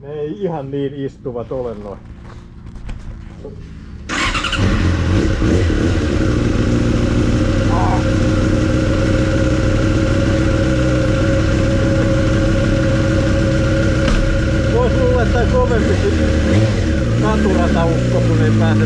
Ne ei ihan niin istuvat ole noin. Vois luulla, että kovempi katurataukko, kun ei pääse